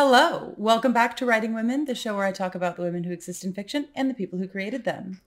Hello, welcome back to Writing Women, the show where I talk about the women who exist in fiction and the people who created them.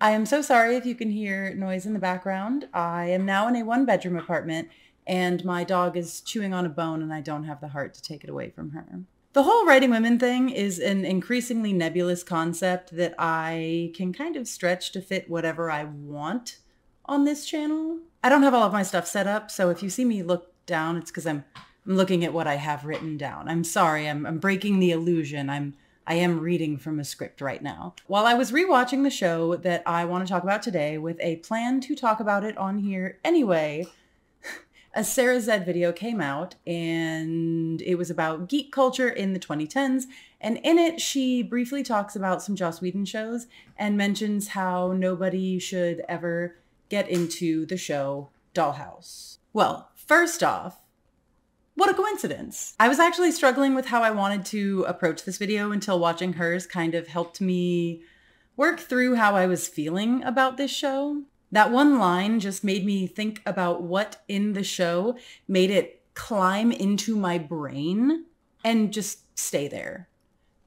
I am so sorry if you can hear noise in the background. I am now in a one bedroom apartment and my dog is chewing on a bone and I don't have the heart to take it away from her. The whole writing women thing is an increasingly nebulous concept that I can kind of stretch to fit whatever I want on this channel. I don't have all of my stuff set up, so if you see me look down, it's because I'm I'm looking at what I have written down. I'm sorry, I'm, I'm breaking the illusion. I'm I am reading from a script right now. While I was rewatching the show that I want to talk about today with a plan to talk about it on here anyway, a Sarah Zed video came out and it was about geek culture in the 2010s. And in it, she briefly talks about some Joss Whedon shows and mentions how nobody should ever get into the show Dollhouse. Well, first off, what a coincidence. I was actually struggling with how I wanted to approach this video until watching hers kind of helped me work through how I was feeling about this show. That one line just made me think about what in the show made it climb into my brain and just stay there.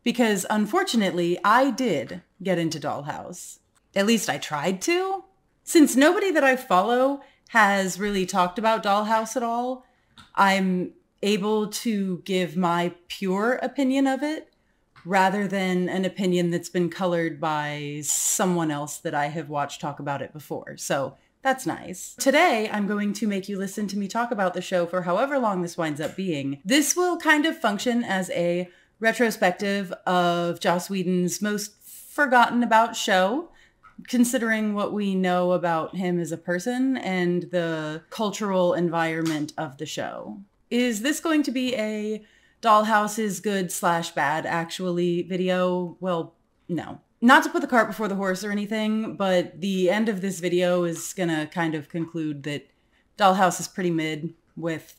Because unfortunately, I did get into Dollhouse. At least I tried to. Since nobody that I follow has really talked about Dollhouse at all, I'm able to give my pure opinion of it rather than an opinion that's been colored by someone else that I have watched talk about it before. So that's nice. Today, I'm going to make you listen to me talk about the show for however long this winds up being. This will kind of function as a retrospective of Joss Whedon's most forgotten about show, considering what we know about him as a person and the cultural environment of the show. Is this going to be a Dollhouse is good slash bad actually video? Well, no. Not to put the cart before the horse or anything, but the end of this video is going to kind of conclude that Dollhouse is pretty mid with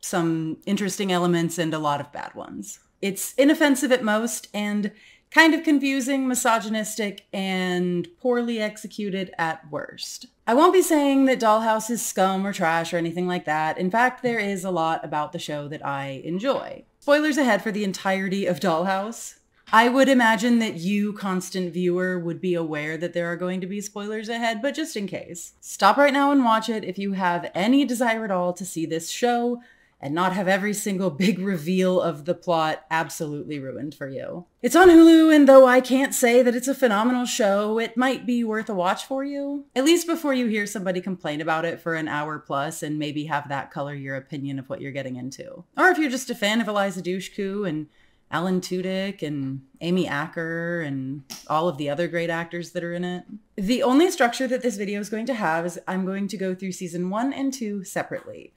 some interesting elements and a lot of bad ones. It's inoffensive at most and kind of confusing, misogynistic, and poorly executed at worst. I won't be saying that Dollhouse is scum or trash or anything like that. In fact, there is a lot about the show that I enjoy. Spoilers ahead for the entirety of Dollhouse. I would imagine that you, constant viewer, would be aware that there are going to be spoilers ahead, but just in case. Stop right now and watch it if you have any desire at all to see this show and not have every single big reveal of the plot absolutely ruined for you. It's on Hulu, and though I can't say that it's a phenomenal show, it might be worth a watch for you. At least before you hear somebody complain about it for an hour plus and maybe have that color your opinion of what you're getting into. Or if you're just a fan of Eliza Dushku and Alan Tudyk and Amy Acker and all of the other great actors that are in it. The only structure that this video is going to have is I'm going to go through season one and two separately.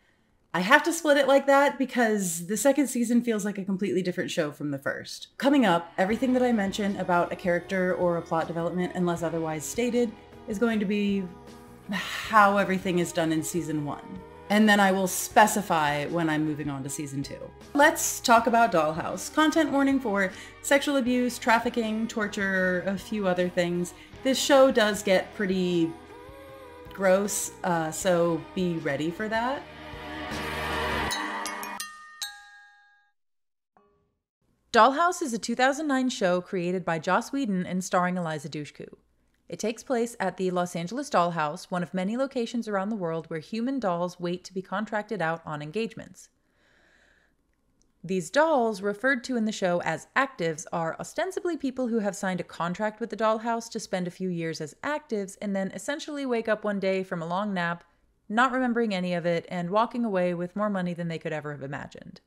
I have to split it like that because the second season feels like a completely different show from the first. Coming up, everything that I mention about a character or a plot development, unless otherwise stated, is going to be how everything is done in season one. And then I will specify when I'm moving on to season two. Let's talk about Dollhouse. Content warning for sexual abuse, trafficking, torture, a few other things. This show does get pretty gross, uh, so be ready for that. Dollhouse is a 2009 show created by Joss Whedon and starring Eliza Dushku. It takes place at the Los Angeles Dollhouse, one of many locations around the world where human dolls wait to be contracted out on engagements. These dolls, referred to in the show as actives, are ostensibly people who have signed a contract with the dollhouse to spend a few years as actives and then essentially wake up one day from a long nap, not remembering any of it, and walking away with more money than they could ever have imagined.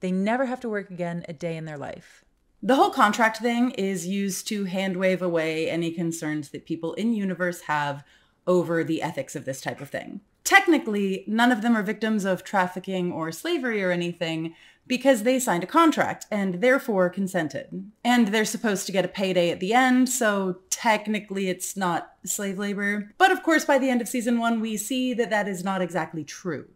They never have to work again a day in their life. The whole contract thing is used to hand wave away any concerns that people in universe have over the ethics of this type of thing. Technically, none of them are victims of trafficking or slavery or anything because they signed a contract and therefore consented. And they're supposed to get a payday at the end, so technically it's not slave labor. But of course, by the end of season one, we see that that is not exactly true.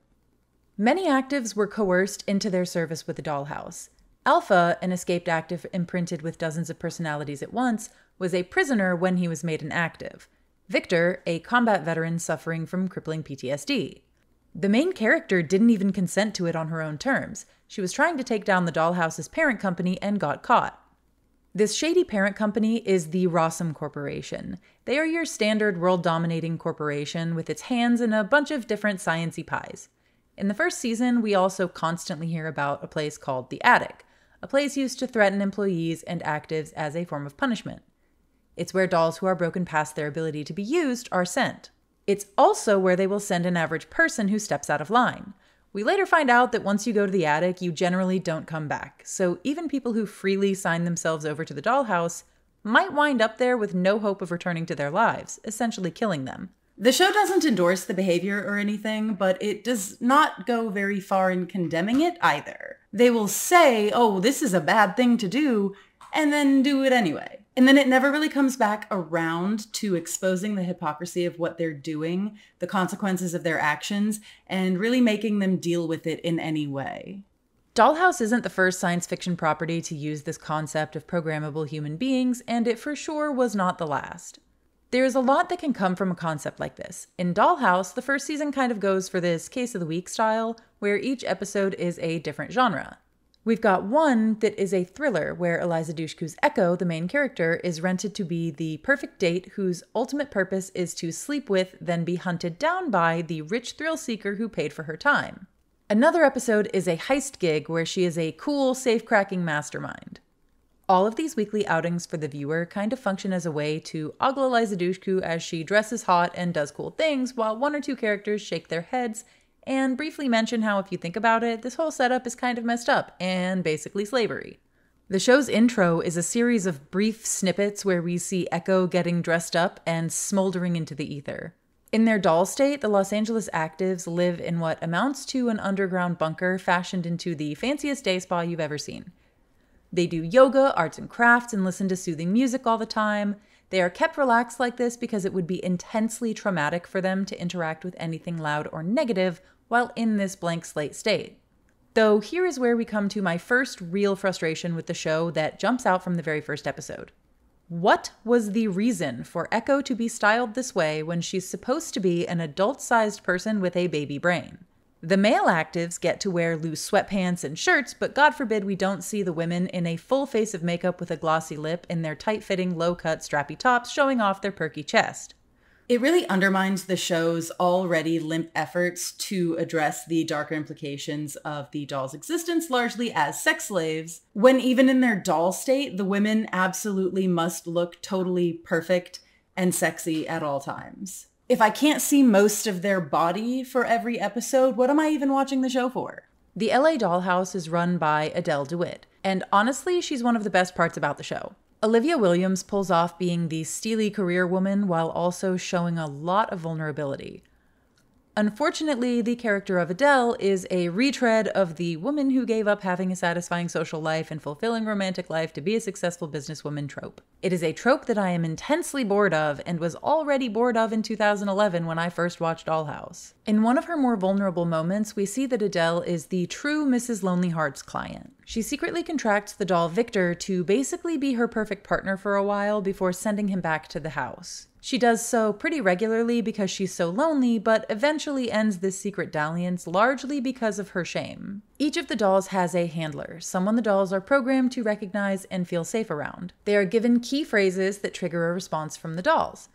Many actives were coerced into their service with the dollhouse. Alpha, an escaped active imprinted with dozens of personalities at once, was a prisoner when he was made an active. Victor, a combat veteran suffering from crippling PTSD. The main character didn't even consent to it on her own terms. She was trying to take down the dollhouse's parent company and got caught. This shady parent company is the Rossum Corporation. They are your standard world dominating corporation with its hands in a bunch of different sciency pies. In the first season, we also constantly hear about a place called the Attic, a place used to threaten employees and actives as a form of punishment. It's where dolls who are broken past their ability to be used are sent. It's also where they will send an average person who steps out of line. We later find out that once you go to the attic, you generally don't come back, so even people who freely sign themselves over to the dollhouse might wind up there with no hope of returning to their lives, essentially killing them. The show doesn't endorse the behavior or anything, but it does not go very far in condemning it either. They will say, oh, this is a bad thing to do, and then do it anyway. And then it never really comes back around to exposing the hypocrisy of what they're doing, the consequences of their actions, and really making them deal with it in any way. Dollhouse isn't the first science fiction property to use this concept of programmable human beings, and it for sure was not the last. There is a lot that can come from a concept like this. In Dollhouse, the first season kind of goes for this case of the week style, where each episode is a different genre. We've got one that is a thriller where Eliza Dushku's Echo, the main character, is rented to be the perfect date whose ultimate purpose is to sleep with, then be hunted down by the rich thrill seeker who paid for her time. Another episode is a heist gig where she is a cool, safe cracking mastermind. All of these weekly outings for the viewer kind of function as a way to ogle Eliza Dushku as she dresses hot and does cool things, while one or two characters shake their heads and briefly mention how, if you think about it, this whole setup is kind of messed up and basically slavery. The show's intro is a series of brief snippets where we see Echo getting dressed up and smoldering into the ether. In their doll state, the Los Angeles actives live in what amounts to an underground bunker fashioned into the fanciest day spa you've ever seen. They do yoga, arts and crafts, and listen to soothing music all the time. They are kept relaxed like this because it would be intensely traumatic for them to interact with anything loud or negative while in this blank slate state. Though here is where we come to my first real frustration with the show that jumps out from the very first episode. What was the reason for Echo to be styled this way when she's supposed to be an adult sized person with a baby brain? The male actives get to wear loose sweatpants and shirts, but God forbid we don't see the women in a full face of makeup with a glossy lip in their tight fitting, low cut, strappy tops showing off their perky chest. It really undermines the show's already limp efforts to address the darker implications of the doll's existence largely as sex slaves, when even in their doll state, the women absolutely must look totally perfect and sexy at all times if I can't see most of their body for every episode, what am I even watching the show for? The LA Dollhouse is run by Adele DeWitt, and honestly, she's one of the best parts about the show. Olivia Williams pulls off being the steely career woman while also showing a lot of vulnerability. Unfortunately, the character of Adele is a retread of the woman who gave up having a satisfying social life and fulfilling romantic life to be a successful businesswoman trope. It is a trope that I am intensely bored of and was already bored of in 2011 when I first watched Dollhouse. In one of her more vulnerable moments, we see that Adele is the true Mrs. Lonely Hearts client. She secretly contracts the doll Victor to basically be her perfect partner for a while before sending him back to the house. She does so pretty regularly because she's so lonely, but eventually ends this secret dalliance largely because of her shame. Each of the dolls has a handler, someone the dolls are programmed to recognize and feel safe around. They are given key phrases that trigger a response from the dolls.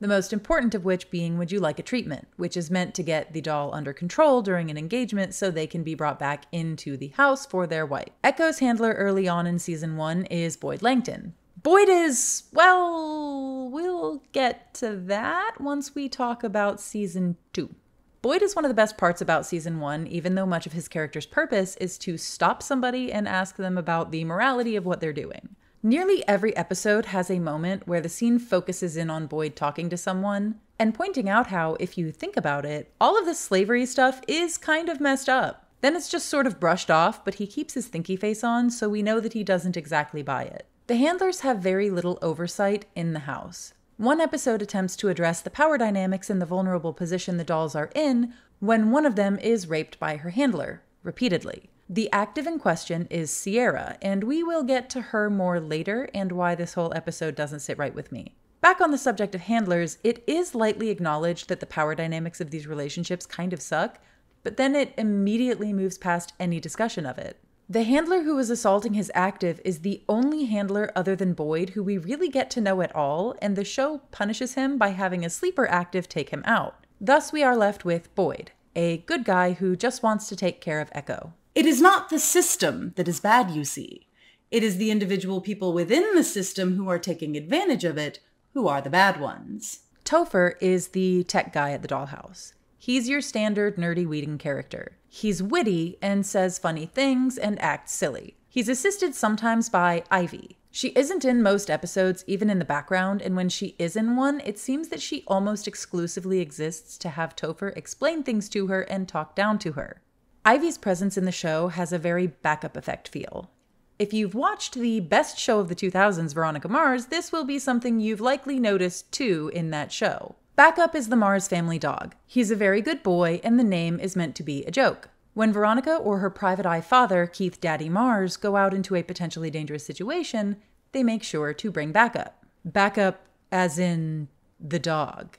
The most important of which being, Would you like a treatment? which is meant to get the doll under control during an engagement so they can be brought back into the house for their wife. Echo's handler early on in season one is Boyd Langton. Boyd is, well, we'll get to that once we talk about season two. Boyd is one of the best parts about season one, even though much of his character's purpose is to stop somebody and ask them about the morality of what they're doing. Nearly every episode has a moment where the scene focuses in on Boyd talking to someone and pointing out how, if you think about it, all of this slavery stuff is kind of messed up. Then it's just sort of brushed off, but he keeps his thinky face on, so we know that he doesn't exactly buy it. The handlers have very little oversight in the house. One episode attempts to address the power dynamics and the vulnerable position the dolls are in when one of them is raped by her handler, repeatedly. The active in question is Sierra, and we will get to her more later and why this whole episode doesn't sit right with me. Back on the subject of handlers, it is lightly acknowledged that the power dynamics of these relationships kind of suck, but then it immediately moves past any discussion of it. The handler who is assaulting his active is the only handler other than Boyd who we really get to know at all, and the show punishes him by having a sleeper active take him out. Thus, we are left with Boyd, a good guy who just wants to take care of Echo. It is not the system that is bad, you see. It is the individual people within the system who are taking advantage of it who are the bad ones. Topher is the tech guy at the dollhouse. He's your standard nerdy Whedon character. He's witty and says funny things and acts silly. He's assisted sometimes by Ivy. She isn't in most episodes, even in the background, and when she is in one, it seems that she almost exclusively exists to have Topher explain things to her and talk down to her. Ivy's presence in the show has a very backup effect feel. If you've watched the best show of the 2000s, Veronica Mars, this will be something you've likely noticed too in that show. Backup is the Mars family dog. He's a very good boy, and the name is meant to be a joke. When Veronica or her private eye father, Keith Daddy Mars, go out into a potentially dangerous situation, they make sure to bring backup. Backup as in the dog.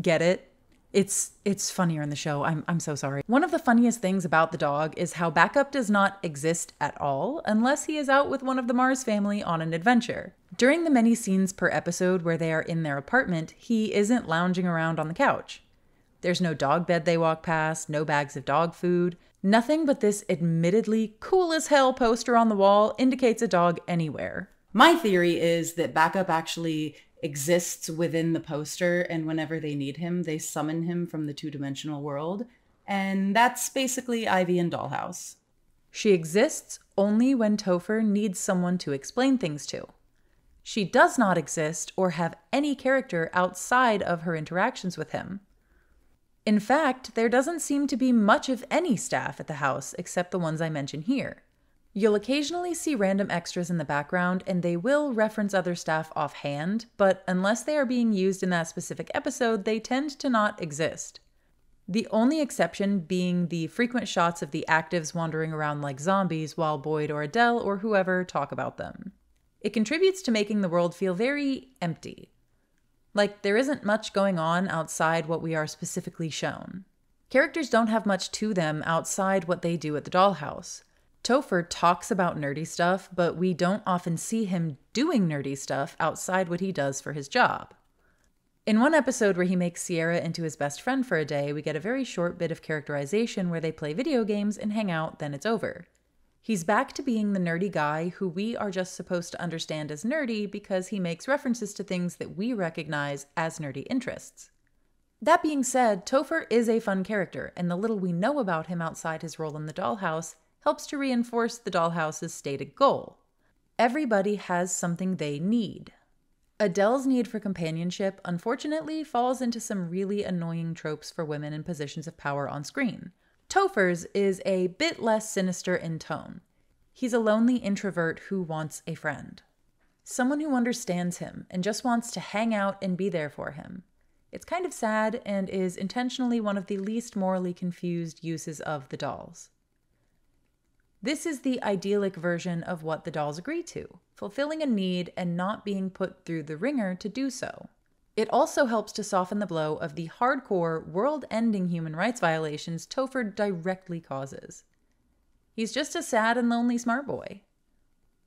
Get it? It's it's funnier in the show. I'm I'm so sorry. One of the funniest things about the dog is how Backup does not exist at all unless he is out with one of the Mars family on an adventure. During the many scenes per episode where they are in their apartment, he isn't lounging around on the couch. There's no dog bed they walk past, no bags of dog food, nothing but this admittedly cool as hell poster on the wall indicates a dog anywhere. My theory is that Backup actually exists within the poster, and whenever they need him, they summon him from the two dimensional world. And that's basically Ivy and Dollhouse. She exists only when Topher needs someone to explain things to. She does not exist or have any character outside of her interactions with him. In fact, there doesn't seem to be much of any staff at the house except the ones I mention here. You'll occasionally see random extras in the background, and they will reference other staff offhand, but unless they are being used in that specific episode, they tend to not exist. The only exception being the frequent shots of the actives wandering around like zombies while Boyd or Adele or whoever talk about them. It contributes to making the world feel very empty. Like there isn't much going on outside what we are specifically shown. Characters don't have much to them outside what they do at the dollhouse. Topher talks about nerdy stuff, but we don't often see him doing nerdy stuff outside what he does for his job. In one episode where he makes Sierra into his best friend for a day, we get a very short bit of characterization where they play video games and hang out, then it's over. He's back to being the nerdy guy who we are just supposed to understand as nerdy because he makes references to things that we recognize as nerdy interests. That being said, Topher is a fun character, and the little we know about him outside his role in the dollhouse helps to reinforce the dollhouse's stated goal. Everybody has something they need. Adele's need for companionship unfortunately falls into some really annoying tropes for women in positions of power on screen. Topher's is a bit less sinister in tone. He's a lonely introvert who wants a friend. Someone who understands him and just wants to hang out and be there for him. It's kind of sad and is intentionally one of the least morally confused uses of the dolls. This is the idyllic version of what the dolls agree to, fulfilling a need and not being put through the ringer to do so. It also helps to soften the blow of the hardcore, world ending human rights violations Topher directly causes. He's just a sad and lonely smart boy.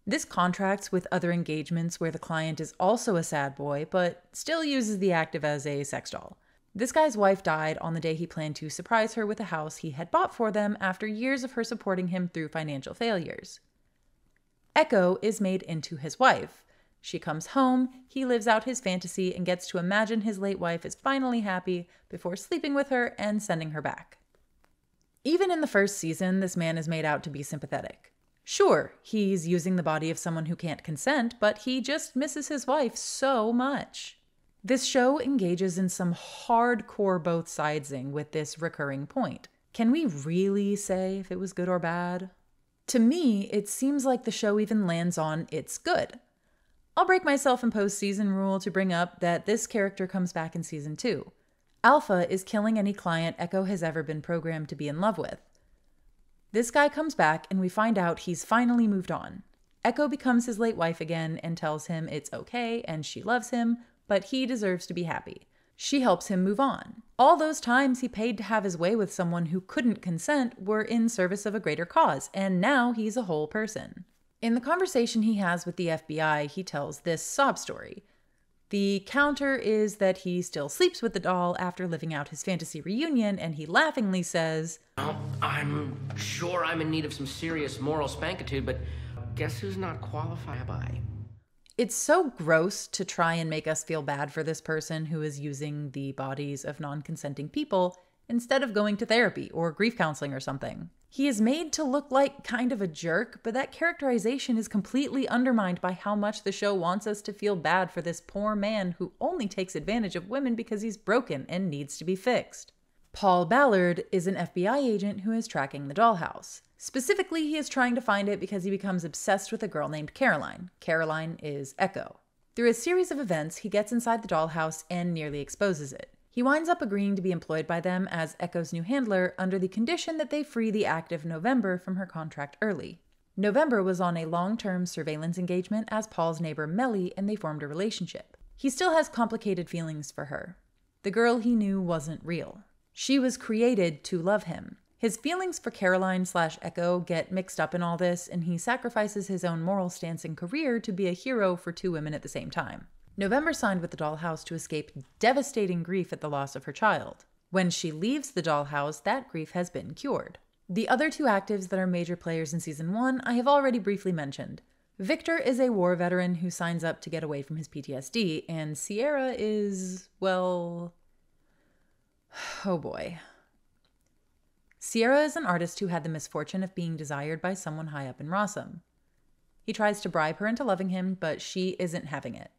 This contracts with other engagements where the client is also a sad boy, but still uses the active as a sex doll. This guy's wife died on the day he planned to surprise her with a house he had bought for them after years of her supporting him through financial failures. Echo is made into his wife. She comes home, he lives out his fantasy, and gets to imagine his late wife is finally happy before sleeping with her and sending her back. Even in the first season, this man is made out to be sympathetic. Sure, he's using the body of someone who can't consent, but he just misses his wife so much. This show engages in some hardcore both sidesing with this recurring point. Can we really say if it was good or bad? To me, it seems like the show even lands on it's good. I'll break my self imposed season rule to bring up that this character comes back in season 2. Alpha is killing any client Echo has ever been programmed to be in love with. This guy comes back, and we find out he's finally moved on. Echo becomes his late wife again and tells him it's okay and she loves him, but he deserves to be happy. She helps him move on. All those times he paid to have his way with someone who couldn't consent were in service of a greater cause, and now he's a whole person. In the conversation he has with the FBI, he tells this sob story. The counter is that he still sleeps with the doll after living out his fantasy reunion, and he laughingly says, Well, I'm sure I'm in need of some serious moral spankitude, but guess who's not qualified by? It's so gross to try and make us feel bad for this person who is using the bodies of non consenting people instead of going to therapy or grief counseling or something. He is made to look like kind of a jerk, but that characterization is completely undermined by how much the show wants us to feel bad for this poor man who only takes advantage of women because he's broken and needs to be fixed. Paul Ballard is an FBI agent who is tracking the dollhouse. Specifically, he is trying to find it because he becomes obsessed with a girl named Caroline. Caroline is Echo. Through a series of events, he gets inside the dollhouse and nearly exposes it. He winds up agreeing to be employed by them as Echo's new handler under the condition that they free the active November from her contract early. November was on a long term surveillance engagement as Paul's neighbor Mellie, and they formed a relationship. He still has complicated feelings for her. The girl he knew wasn't real. She was created to love him. His feelings for Caroline slash Echo get mixed up in all this, and he sacrifices his own moral stance and career to be a hero for two women at the same time. November signed with the dollhouse to escape devastating grief at the loss of her child. When she leaves the dollhouse, that grief has been cured. The other two actives that are major players in season one, I have already briefly mentioned. Victor is a war veteran who signs up to get away from his PTSD, and Sierra is, well. Oh boy. Sierra is an artist who had the misfortune of being desired by someone high up in Rossum. He tries to bribe her into loving him, but she isn't having it.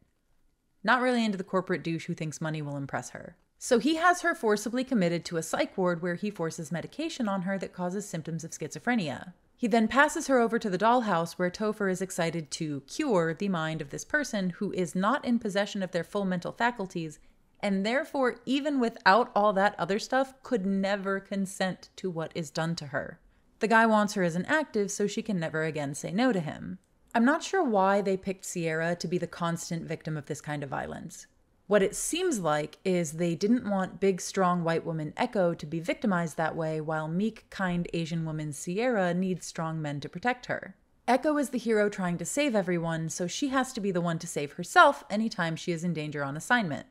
Not really into the corporate douche who thinks money will impress her. So he has her forcibly committed to a psych ward where he forces medication on her that causes symptoms of schizophrenia. He then passes her over to the dollhouse where Topher is excited to cure the mind of this person who is not in possession of their full mental faculties and therefore, even without all that other stuff, could never consent to what is done to her. The guy wants her as an active so she can never again say no to him. I'm not sure why they picked Sierra to be the constant victim of this kind of violence. What it seems like is they didn't want big, strong white woman Echo to be victimized that way, while meek, kind Asian woman Sierra needs strong men to protect her. Echo is the hero trying to save everyone, so she has to be the one to save herself anytime she is in danger on assignment.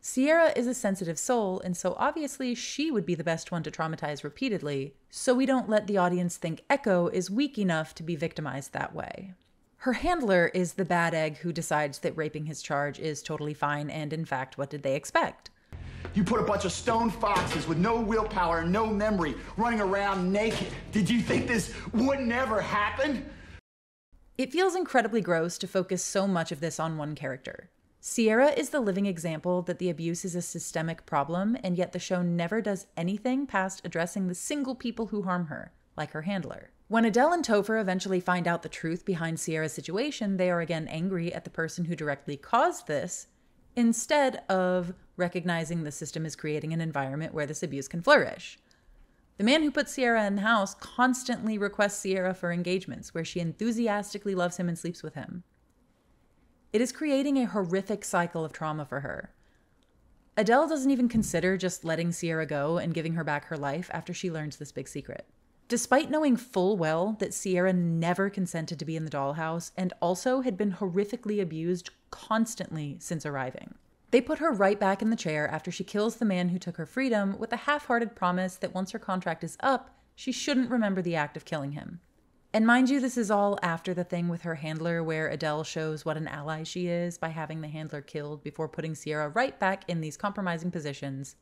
Sierra is a sensitive soul, and so obviously she would be the best one to traumatize repeatedly, so we don't let the audience think Echo is weak enough to be victimized that way. Her handler is the bad egg who decides that raping his charge is totally fine, and in fact, what did they expect? You put a bunch of stone foxes with no willpower and no memory running around naked. Did you think this would never happen? It feels incredibly gross to focus so much of this on one character. Sierra is the living example that the abuse is a systemic problem, and yet the show never does anything past addressing the single people who harm her, like her handler. When Adele and Topher eventually find out the truth behind Sierra's situation, they are again angry at the person who directly caused this, instead of recognizing the system is creating an environment where this abuse can flourish. The man who put Sierra in the house constantly requests Sierra for engagements where she enthusiastically loves him and sleeps with him. It is creating a horrific cycle of trauma for her. Adele doesn't even consider just letting Sierra go and giving her back her life after she learns this big secret. Despite knowing full well that Sierra never consented to be in the dollhouse and also had been horrifically abused constantly since arriving. They put her right back in the chair after she kills the man who took her freedom with a half hearted promise that once her contract is up, she shouldn't remember the act of killing him. And mind you, this is all after the thing with her handler where Adele shows what an ally she is by having the handler killed before putting Sierra right back in these compromising positions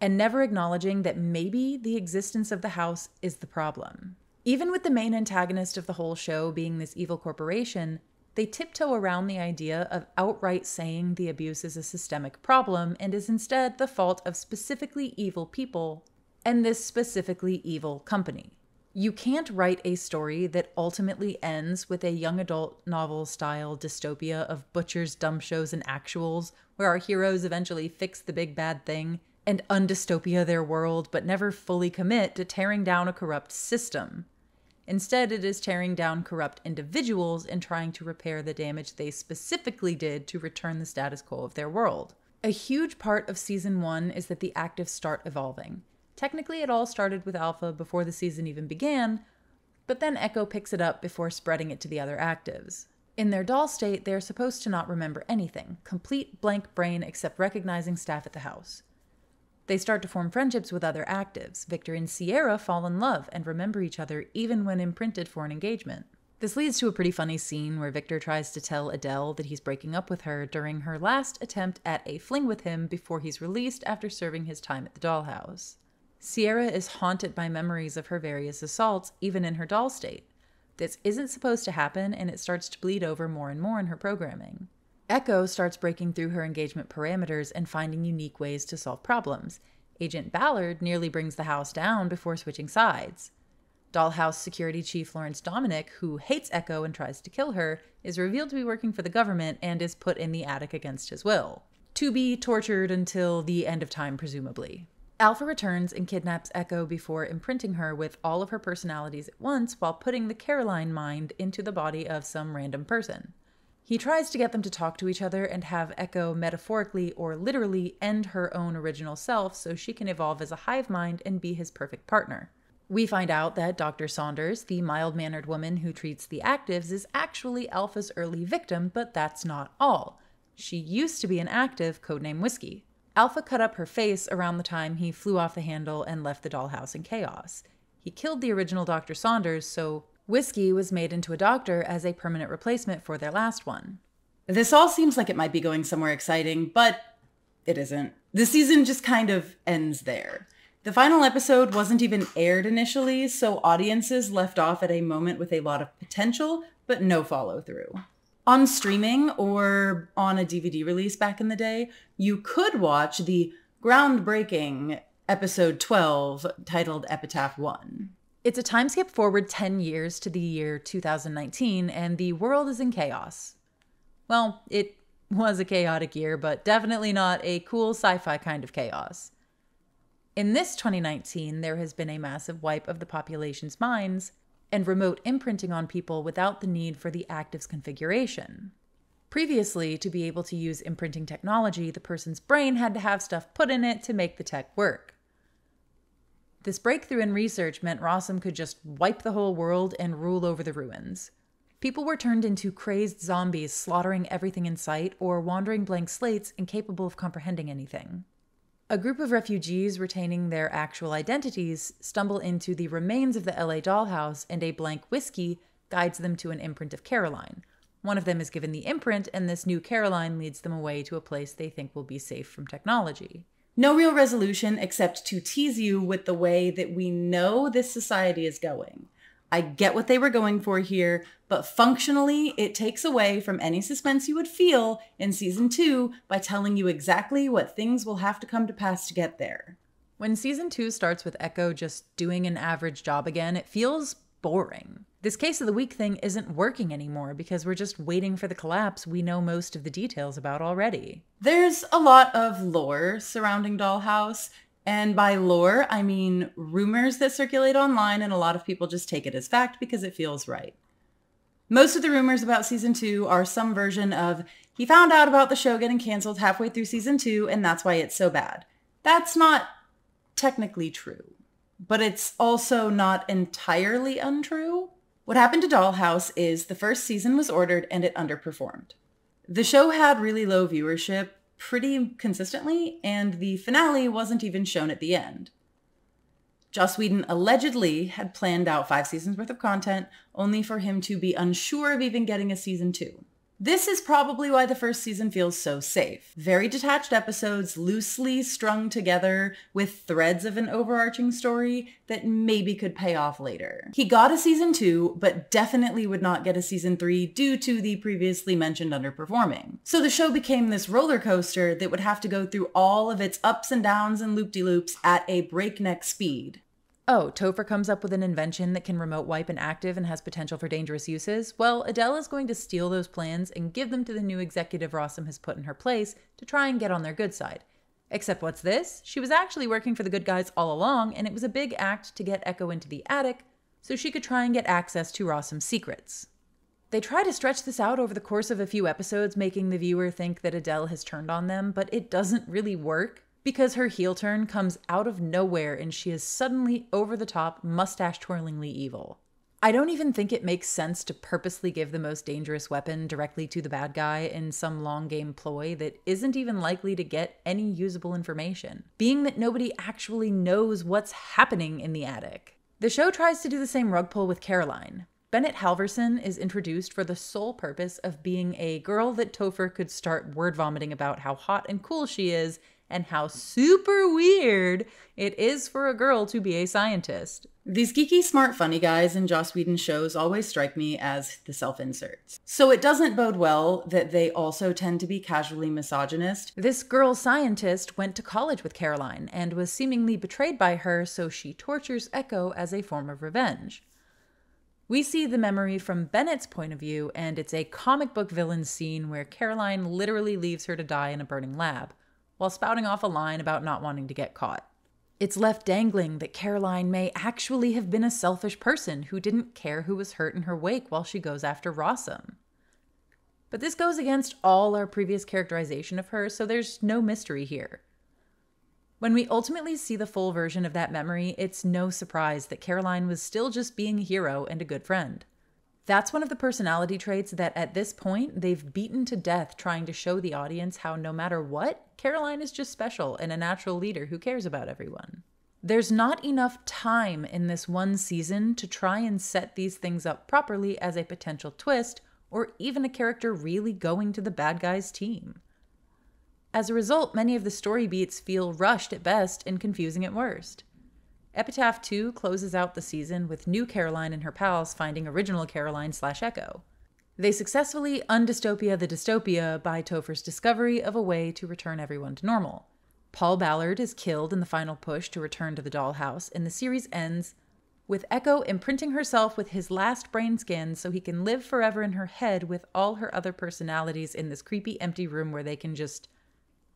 and never acknowledging that maybe the existence of the house is the problem. Even with the main antagonist of the whole show being this evil corporation, they tiptoe around the idea of outright saying the abuse is a systemic problem and is instead the fault of specifically evil people and this specifically evil company. You can't write a story that ultimately ends with a young adult novel style dystopia of butchers, dumb shows, and actuals, where our heroes eventually fix the big bad thing and undystopia their world, but never fully commit to tearing down a corrupt system. Instead, it is tearing down corrupt individuals and trying to repair the damage they specifically did to return the status quo of their world. A huge part of season one is that the actives start evolving. Technically, it all started with Alpha before the season even began, but then Echo picks it up before spreading it to the other actives. In their doll state, they are supposed to not remember anything, complete blank brain except recognizing staff at the house. They start to form friendships with other actives. Victor and Sierra fall in love and remember each other even when imprinted for an engagement. This leads to a pretty funny scene where Victor tries to tell Adele that he's breaking up with her during her last attempt at a fling with him before he's released after serving his time at the dollhouse. Sierra is haunted by memories of her various assaults, even in her doll state. This isn't supposed to happen, and it starts to bleed over more and more in her programming. Echo starts breaking through her engagement parameters and finding unique ways to solve problems. Agent Ballard nearly brings the house down before switching sides. Dollhouse security chief Lawrence Dominic, who hates Echo and tries to kill her, is revealed to be working for the government and is put in the attic against his will. To be tortured until the end of time, presumably. Alpha returns and kidnaps Echo before imprinting her with all of her personalities at once while putting the Caroline mind into the body of some random person. He tries to get them to talk to each other and have Echo metaphorically or literally end her own original self so she can evolve as a hive mind and be his perfect partner. We find out that Dr. Saunders, the mild mannered woman who treats the actives, is actually Alpha's early victim, but that's not all. She used to be an active, codename Whiskey. Alpha cut up her face around the time he flew off the handle and left the dollhouse in chaos. He killed the original Dr. Saunders, so Whiskey was made into a doctor as a permanent replacement for their last one. This all seems like it might be going somewhere exciting, but it isn't. The season just kind of ends there. The final episode wasn't even aired initially, so audiences left off at a moment with a lot of potential, but no follow through. On streaming or on a DVD release back in the day, you could watch the groundbreaking episode 12 titled Epitaph 1. It's a time skip forward 10 years to the year 2019, and the world is in chaos. Well, it was a chaotic year, but definitely not a cool sci fi kind of chaos. In this 2019, there has been a massive wipe of the population's minds and remote imprinting on people without the need for the active's configuration. Previously, to be able to use imprinting technology, the person's brain had to have stuff put in it to make the tech work. This breakthrough in research meant Rossum could just wipe the whole world and rule over the ruins. People were turned into crazed zombies, slaughtering everything in sight, or wandering blank slates incapable of comprehending anything. A group of refugees retaining their actual identities stumble into the remains of the LA dollhouse, and a blank whiskey guides them to an imprint of Caroline. One of them is given the imprint, and this new Caroline leads them away to a place they think will be safe from technology. No real resolution except to tease you with the way that we know this society is going. I get what they were going for here, but functionally, it takes away from any suspense you would feel in season two by telling you exactly what things will have to come to pass to get there. When season two starts with Echo just doing an average job again, it feels boring. This case of the week thing isn't working anymore because we're just waiting for the collapse we know most of the details about already. There's a lot of lore surrounding Dollhouse, and by lore, I mean rumors that circulate online, and a lot of people just take it as fact because it feels right. Most of the rumors about season two are some version of he found out about the show getting canceled halfway through season two, and that's why it's so bad. That's not technically true, but it's also not entirely untrue. What happened to Dollhouse is the first season was ordered and it underperformed. The show had really low viewership, pretty consistently, and the finale wasn't even shown at the end. Joss Whedon allegedly had planned out five seasons worth of content, only for him to be unsure of even getting a season two. This is probably why the first season feels so safe. Very detached episodes, loosely strung together with threads of an overarching story that maybe could pay off later. He got a season two, but definitely would not get a season three due to the previously mentioned underperforming. So the show became this roller coaster that would have to go through all of its ups and downs and loop-de-loops at a breakneck speed. Oh, Topher comes up with an invention that can remote wipe an active and has potential for dangerous uses? Well, Adele is going to steal those plans and give them to the new executive Rossum has put in her place to try and get on their good side. Except what's this? She was actually working for the good guys all along, and it was a big act to get Echo into the attic so she could try and get access to Rossum's secrets. They try to stretch this out over the course of a few episodes, making the viewer think that Adele has turned on them, but it doesn't really work because her heel turn comes out of nowhere and she is suddenly over the top, mustache twirlingly evil. I don't even think it makes sense to purposely give the most dangerous weapon directly to the bad guy in some long game ploy that isn't even likely to get any usable information, being that nobody actually knows what's happening in the attic. The show tries to do the same rug pull with Caroline. Bennett Halverson is introduced for the sole purpose of being a girl that Topher could start word vomiting about how hot and cool she is and how super weird it is for a girl to be a scientist. These geeky, smart, funny guys in Joss Whedon shows always strike me as the self inserts. So it doesn't bode well that they also tend to be casually misogynist. This girl scientist went to college with Caroline and was seemingly betrayed by her, so she tortures Echo as a form of revenge. We see the memory from Bennett's point of view, and it's a comic book villain scene where Caroline literally leaves her to die in a burning lab, while spouting off a line about not wanting to get caught. It's left dangling that Caroline may actually have been a selfish person who didn't care who was hurt in her wake while she goes after Rossum. But this goes against all our previous characterization of her, so there's no mystery here. When we ultimately see the full version of that memory, it's no surprise that Caroline was still just being a hero and a good friend. That's one of the personality traits that at this point they've beaten to death trying to show the audience how no matter what, Caroline is just special and a natural leader who cares about everyone. There's not enough time in this one season to try and set these things up properly as a potential twist or even a character really going to the bad guy's team. As a result, many of the story beats feel rushed at best and confusing at worst. Epitaph 2 closes out the season with new Caroline and her pals finding original Caroline slash Echo. They successfully undystopia the dystopia by Topher's discovery of a way to return everyone to normal. Paul Ballard is killed in the final push to return to the dollhouse, and the series ends with Echo imprinting herself with his last brain scan so he can live forever in her head with all her other personalities in this creepy empty room where they can just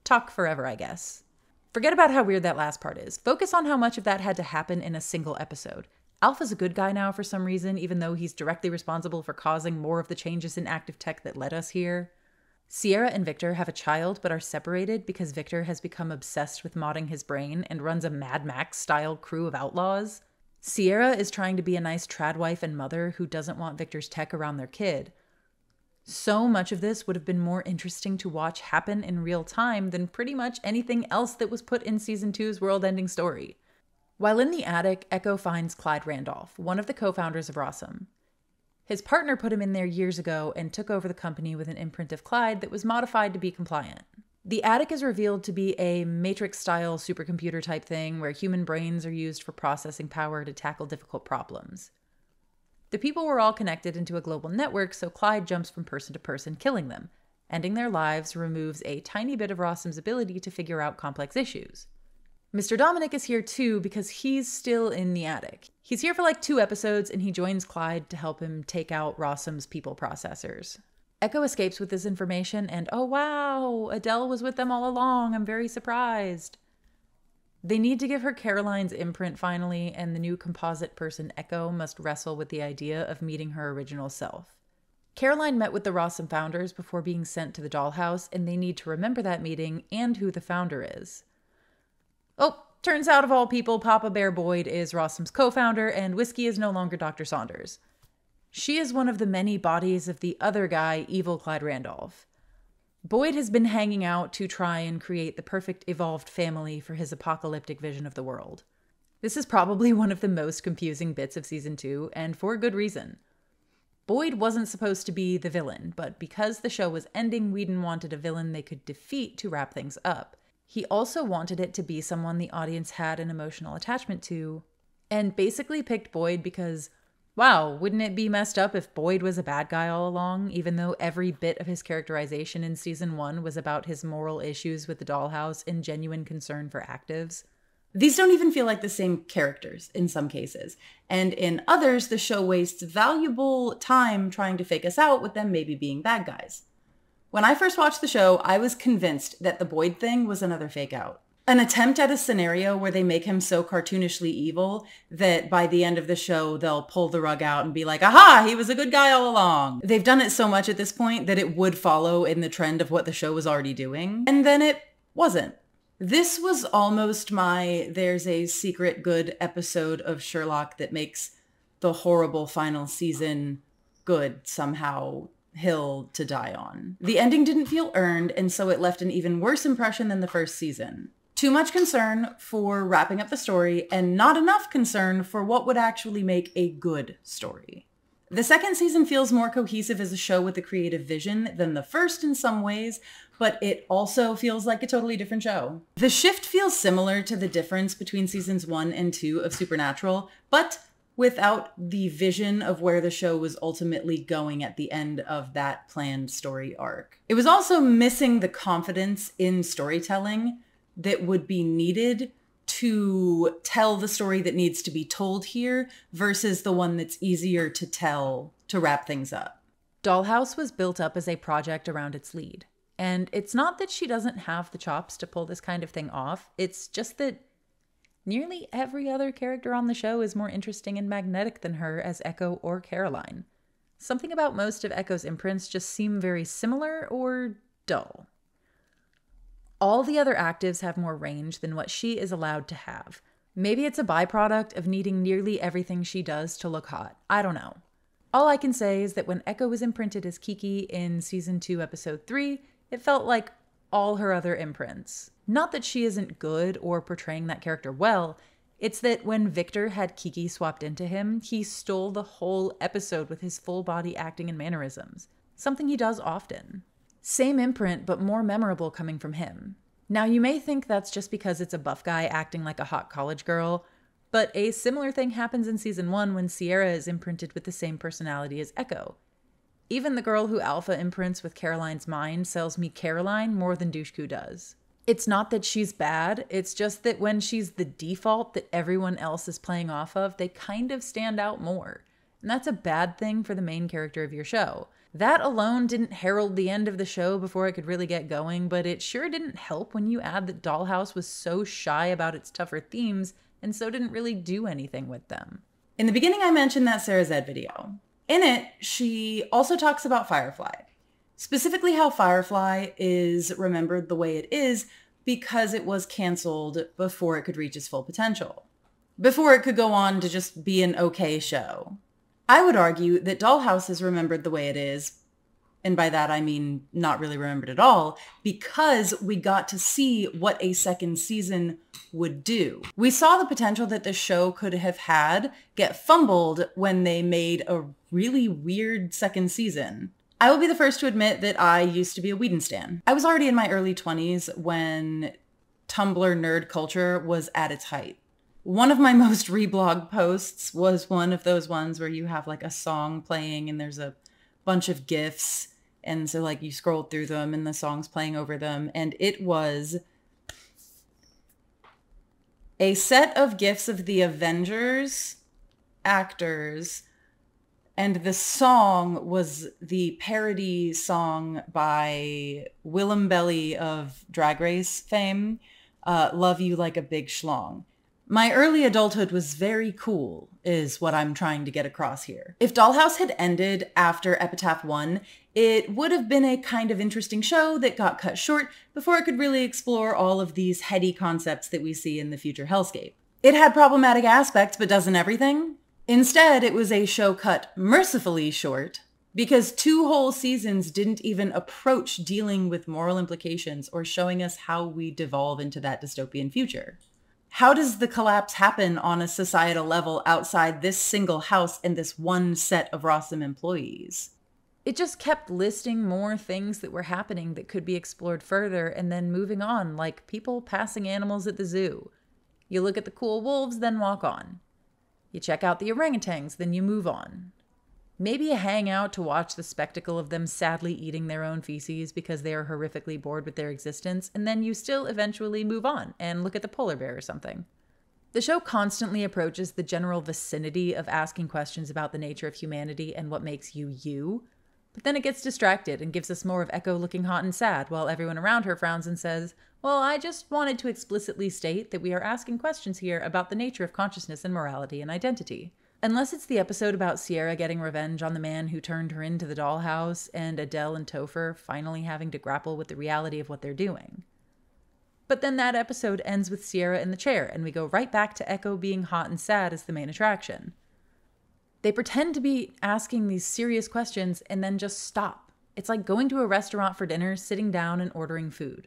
talk forever, I guess. Forget about how weird that last part is. Focus on how much of that had to happen in a single episode. Alpha's a good guy now for some reason, even though he's directly responsible for causing more of the changes in active tech that led us here. Sierra and Victor have a child but are separated because Victor has become obsessed with modding his brain and runs a Mad Max style crew of outlaws. Sierra is trying to be a nice trad wife and mother who doesn't want Victor's tech around their kid, so much of this would have been more interesting to watch happen in real time than pretty much anything else that was put in season two's world ending story. While in the attic, Echo finds Clyde Randolph, one of the co founders of Rossum. His partner put him in there years ago and took over the company with an imprint of Clyde that was modified to be compliant. The attic is revealed to be a Matrix style supercomputer type thing where human brains are used for processing power to tackle difficult problems. The people were all connected into a global network, so Clyde jumps from person to person, killing them. Ending their lives removes a tiny bit of Rossum's ability to figure out complex issues. Mr. Dominic is here too because he's still in the attic. He's here for like two episodes and he joins Clyde to help him take out Rossum's people processors. Echo escapes with this information, and oh wow, Adele was with them all along. I'm very surprised. They need to give her Caroline's imprint finally, and the new composite person Echo must wrestle with the idea of meeting her original self. Caroline met with the Rossum founders before being sent to the dollhouse, and they need to remember that meeting and who the founder is. Oh, turns out of all people, Papa Bear Boyd is Rossum's co founder, and Whiskey is no longer Dr. Saunders. She is one of the many bodies of the other guy, Evil Clyde Randolph. Boyd has been hanging out to try and create the perfect evolved family for his apocalyptic vision of the world. This is probably one of the most confusing bits of season two, and for good reason. Boyd wasn't supposed to be the villain, but because the show was ending, Whedon wanted a villain they could defeat to wrap things up. He also wanted it to be someone the audience had an emotional attachment to, and basically picked Boyd because Wow, wouldn't it be messed up if Boyd was a bad guy all along, even though every bit of his characterization in season one was about his moral issues with the dollhouse and genuine concern for actives? These don't even feel like the same characters in some cases. And in others, the show wastes valuable time trying to fake us out with them maybe being bad guys. When I first watched the show, I was convinced that the Boyd thing was another fake out. An attempt at a scenario where they make him so cartoonishly evil that by the end of the show, they'll pull the rug out and be like, aha, he was a good guy all along. They've done it so much at this point that it would follow in the trend of what the show was already doing. And then it wasn't. This was almost my there's a secret good episode of Sherlock that makes the horrible final season good somehow hill to die on. The ending didn't feel earned, and so it left an even worse impression than the first season. Too much concern for wrapping up the story, and not enough concern for what would actually make a good story. The second season feels more cohesive as a show with a creative vision than the first in some ways, but it also feels like a totally different show. The shift feels similar to the difference between seasons one and two of Supernatural, but without the vision of where the show was ultimately going at the end of that planned story arc. It was also missing the confidence in storytelling that would be needed to tell the story that needs to be told here versus the one that's easier to tell to wrap things up. Dollhouse was built up as a project around its lead. And it's not that she doesn't have the chops to pull this kind of thing off, it's just that nearly every other character on the show is more interesting and magnetic than her as Echo or Caroline. Something about most of Echo's imprints just seem very similar or dull. All the other actives have more range than what she is allowed to have. Maybe it's a byproduct of needing nearly everything she does to look hot. I don't know. All I can say is that when Echo was imprinted as Kiki in season 2, episode 3, it felt like all her other imprints. Not that she isn't good or portraying that character well, it's that when Victor had Kiki swapped into him, he stole the whole episode with his full body acting and mannerisms, something he does often. Same imprint, but more memorable coming from him. Now, you may think that's just because it's a buff guy acting like a hot college girl, but a similar thing happens in season one when Sierra is imprinted with the same personality as Echo. Even the girl who Alpha imprints with Caroline's mind sells me Caroline more than Dushku does. It's not that she's bad, it's just that when she's the default that everyone else is playing off of, they kind of stand out more. And that's a bad thing for the main character of your show. That alone didn't herald the end of the show before it could really get going, but it sure didn't help when you add that Dollhouse was so shy about its tougher themes and so didn't really do anything with them. In the beginning, I mentioned that Sarah Zed video. In it, she also talks about Firefly, specifically how Firefly is remembered the way it is because it was canceled before it could reach its full potential, before it could go on to just be an okay show. I would argue that Dollhouse is remembered the way it is, and by that I mean not really remembered at all, because we got to see what a second season would do. We saw the potential that the show could have had get fumbled when they made a really weird second season. I will be the first to admit that I used to be a Whedon stan. I was already in my early 20s when Tumblr nerd culture was at its height one of my most reblog posts was one of those ones where you have like a song playing and there's a bunch of gifs. And so like you scroll through them and the song's playing over them. And it was a set of gifs of the Avengers actors. And the song was the parody song by Willam Belli of Drag Race fame, uh, Love You Like a Big Schlong. My early adulthood was very cool, is what I'm trying to get across here. If Dollhouse had ended after Epitaph 1, it would have been a kind of interesting show that got cut short before it could really explore all of these heady concepts that we see in the future hellscape. It had problematic aspects, but doesn't everything? Instead, it was a show cut mercifully short because two whole seasons didn't even approach dealing with moral implications or showing us how we devolve into that dystopian future how does the collapse happen on a societal level outside this single house and this one set of Rossum employees? It just kept listing more things that were happening that could be explored further and then moving on, like people passing animals at the zoo. You look at the cool wolves, then walk on. You check out the orangutans, then you move on. Maybe a hangout to watch the spectacle of them sadly eating their own feces because they are horrifically bored with their existence, and then you still eventually move on and look at the polar bear or something. The show constantly approaches the general vicinity of asking questions about the nature of humanity and what makes you you, But then it gets distracted and gives us more of Echo looking hot and sad while everyone around her frowns and says, Well, I just wanted to explicitly state that we are asking questions here about the nature of consciousness and morality and identity. Unless it's the episode about Sierra getting revenge on the man who turned her into the dollhouse and Adele and Topher finally having to grapple with the reality of what they're doing. But then that episode ends with Sierra in the chair, and we go right back to Echo being hot and sad as the main attraction. They pretend to be asking these serious questions and then just stop. It's like going to a restaurant for dinner, sitting down, and ordering food.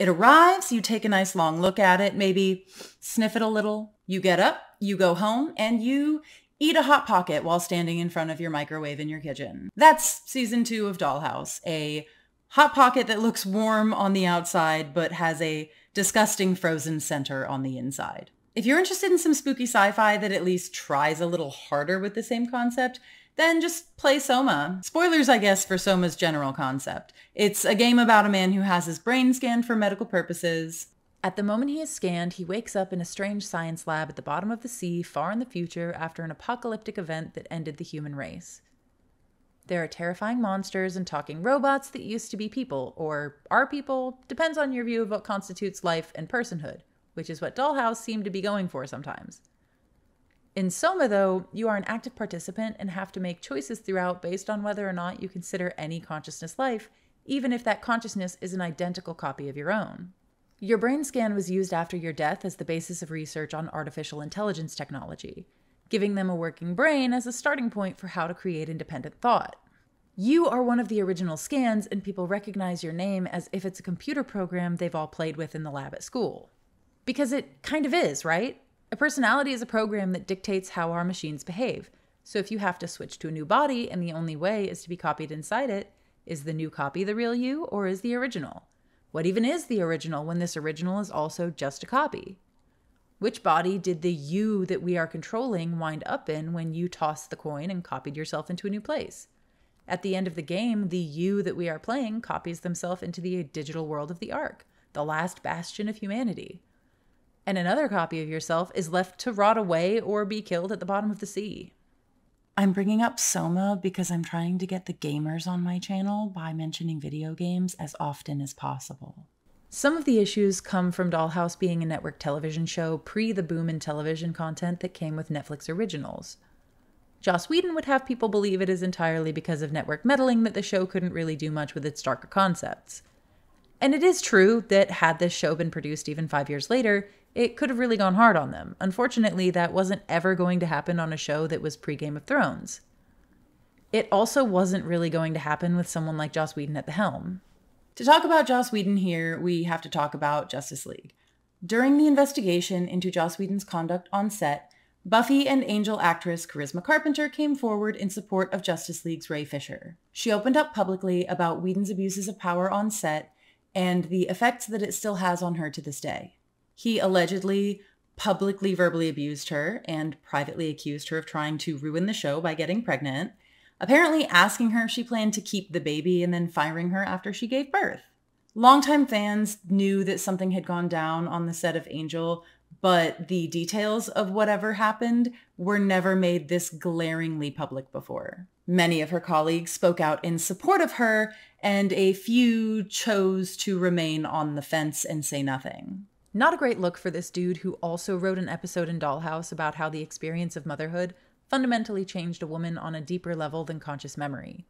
It arrives, you take a nice long look at it, maybe sniff it a little. You get up, you go home, and you eat a Hot Pocket while standing in front of your microwave in your kitchen. That's season two of Dollhouse, a Hot Pocket that looks warm on the outside but has a disgusting frozen center on the inside. If you're interested in some spooky sci-fi that at least tries a little harder with the same concept, then just play Soma. Spoilers, I guess, for Soma's general concept. It's a game about a man who has his brain scanned for medical purposes. At the moment he is scanned, he wakes up in a strange science lab at the bottom of the sea, far in the future, after an apocalyptic event that ended the human race. There are terrifying monsters and talking robots that used to be people, or are people, depends on your view of what constitutes life and personhood, which is what Dollhouse seemed to be going for sometimes. In Soma, though, you are an active participant and have to make choices throughout based on whether or not you consider any consciousness life, even if that consciousness is an identical copy of your own. Your brain scan was used after your death as the basis of research on artificial intelligence technology, giving them a working brain as a starting point for how to create independent thought. You are one of the original scans, and people recognize your name as if it's a computer program they've all played with in the lab at school. Because it kind of is, right? A personality is a program that dictates how our machines behave. So if you have to switch to a new body and the only way is to be copied inside it, is the new copy the real you or is the original? What even is the original when this original is also just a copy? Which body did the you that we are controlling wind up in when you tossed the coin and copied yourself into a new place? At the end of the game, the you that we are playing copies themselves into the digital world of the Ark, the last bastion of humanity and another copy of yourself is left to rot away or be killed at the bottom of the sea. I'm bringing up Soma because I'm trying to get the gamers on my channel by mentioning video games as often as possible. Some of the issues come from Dollhouse being a network television show pre the boom in television content that came with Netflix originals. Joss Whedon would have people believe it is entirely because of network meddling that the show couldn't really do much with its darker concepts. And it is true that had this show been produced even five years later, it could have really gone hard on them. Unfortunately, that wasn't ever going to happen on a show that was pre Game of Thrones. It also wasn't really going to happen with someone like Joss Whedon at the helm. To talk about Joss Whedon here, we have to talk about Justice League. During the investigation into Joss Whedon's conduct on set, Buffy and Angel actress Charisma Carpenter came forward in support of Justice League's Ray Fisher. She opened up publicly about Whedon's abuses of power on set and the effects that it still has on her to this day. He allegedly publicly verbally abused her and privately accused her of trying to ruin the show by getting pregnant, apparently asking her if she planned to keep the baby and then firing her after she gave birth. Longtime fans knew that something had gone down on the set of Angel, but the details of whatever happened were never made this glaringly public before. Many of her colleagues spoke out in support of her, and a few chose to remain on the fence and say nothing. Not a great look for this dude who also wrote an episode in Dollhouse about how the experience of motherhood fundamentally changed a woman on a deeper level than conscious memory.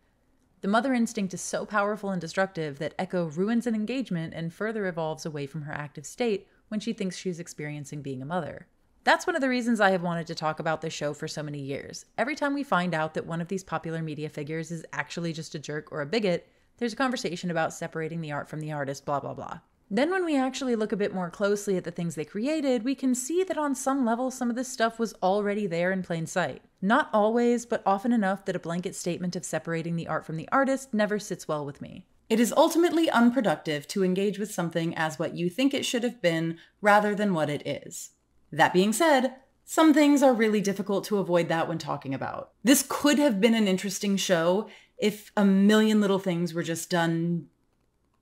The mother instinct is so powerful and destructive that Echo ruins an engagement and further evolves away from her active state when she thinks she's experiencing being a mother. That's one of the reasons I have wanted to talk about this show for so many years. Every time we find out that one of these popular media figures is actually just a jerk or a bigot, there's a conversation about separating the art from the artist, blah, blah, blah. Then, when we actually look a bit more closely at the things they created, we can see that on some level, some of this stuff was already there in plain sight. Not always, but often enough that a blanket statement of separating the art from the artist never sits well with me. It is ultimately unproductive to engage with something as what you think it should have been rather than what it is. That being said, some things are really difficult to avoid that when talking about. This could have been an interesting show if a million little things were just done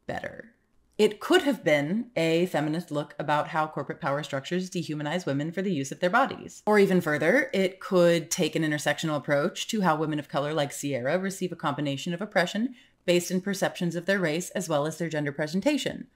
better. It could have been a feminist look about how corporate power structures dehumanize women for the use of their bodies. Or even further, it could take an intersectional approach to how women of color like Sierra receive a combination of oppression based in perceptions of their race as well as their gender presentation.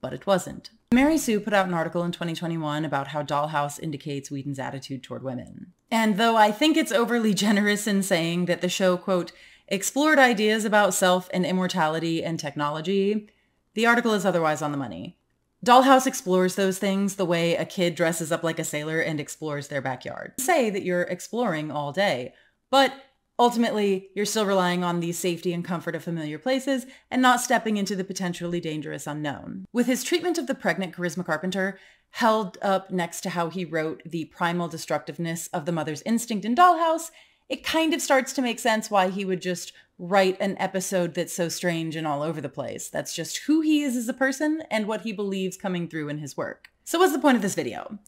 But it wasn't. Mary Sue put out an article in 2021 about how Dollhouse indicates Whedon's attitude toward women. And though I think it's overly generous in saying that the show, quote, explored ideas about self and immortality and technology, the article is otherwise on the money. Dollhouse explores those things the way a kid dresses up like a sailor and explores their backyard. Say that you're exploring all day, but ultimately you're still relying on the safety and comfort of familiar places and not stepping into the potentially dangerous unknown. With his treatment of the pregnant Charisma Carpenter held up next to how he wrote the primal destructiveness of the mother's instinct in Dollhouse, it kind of starts to make sense why he would just write an episode that's so strange and all over the place. That's just who he is as a person and what he believes coming through in his work. So what's the point of this video?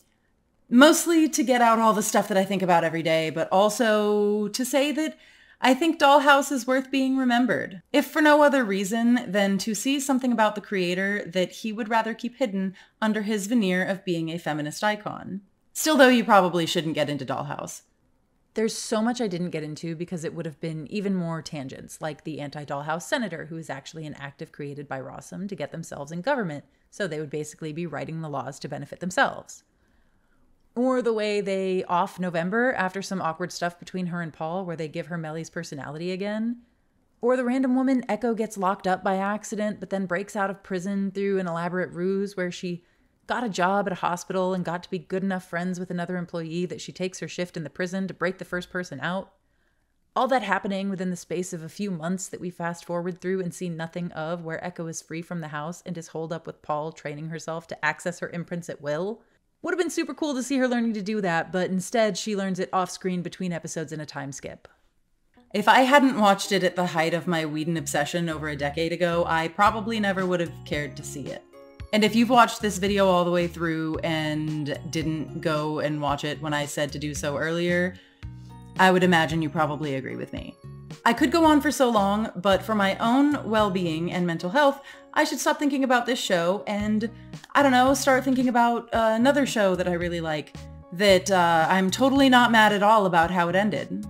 Mostly to get out all the stuff that I think about every day, but also to say that I think Dollhouse is worth being remembered. If for no other reason than to see something about the creator that he would rather keep hidden under his veneer of being a feminist icon. Still though, you probably shouldn't get into Dollhouse. There's so much I didn't get into because it would have been even more tangents, like the anti dollhouse senator, who is actually an active created by Rossum to get themselves in government, so they would basically be writing the laws to benefit themselves. Or the way they off November after some awkward stuff between her and Paul, where they give her Mellie's personality again. Or the random woman Echo gets locked up by accident, but then breaks out of prison through an elaborate ruse where she got a job at a hospital and got to be good enough friends with another employee that she takes her shift in the prison to break the first person out. All that happening within the space of a few months that we fast forward through and see nothing of, where Echo is free from the house and is holed up with Paul training herself to access her imprints at will. Would have been super cool to see her learning to do that, but instead she learns it off screen between episodes in a time skip. If I hadn't watched it at the height of my Whedon obsession over a decade ago, I probably never would have cared to see it. And if you've watched this video all the way through and didn't go and watch it when I said to do so earlier, I would imagine you probably agree with me. I could go on for so long, but for my own well-being and mental health, I should stop thinking about this show and, I don't know, start thinking about uh, another show that I really like that uh, I'm totally not mad at all about how it ended.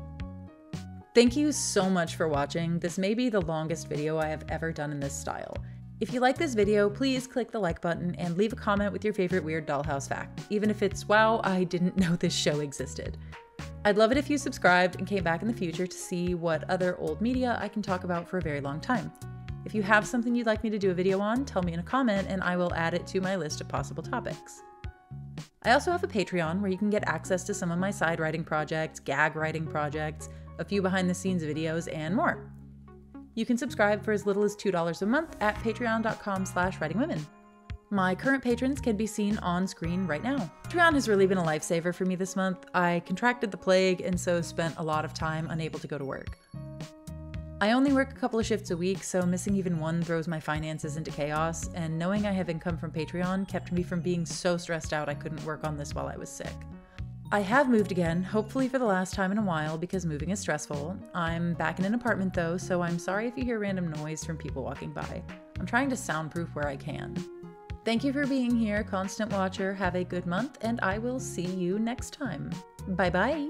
Thank you so much for watching. This may be the longest video I have ever done in this style. If you like this video, please click the like button and leave a comment with your favorite weird dollhouse fact, even if it's, wow, I didn't know this show existed. I'd love it if you subscribed and came back in the future to see what other old media I can talk about for a very long time. If you have something you'd like me to do a video on, tell me in a comment and I will add it to my list of possible topics. I also have a Patreon where you can get access to some of my side writing projects, gag writing projects, a few behind the scenes videos, and more. You can subscribe for as little as $2 a month at patreon.com slash writingwomen. My current patrons can be seen on screen right now. Patreon has really been a lifesaver for me this month. I contracted the plague and so spent a lot of time unable to go to work. I only work a couple of shifts a week, so missing even one throws my finances into chaos, and knowing I have income from Patreon kept me from being so stressed out I couldn't work on this while I was sick. I have moved again, hopefully for the last time in a while because moving is stressful. I'm back in an apartment though, so I'm sorry if you hear random noise from people walking by. I'm trying to soundproof where I can. Thank you for being here, constant watcher. Have a good month, and I will see you next time. Bye bye.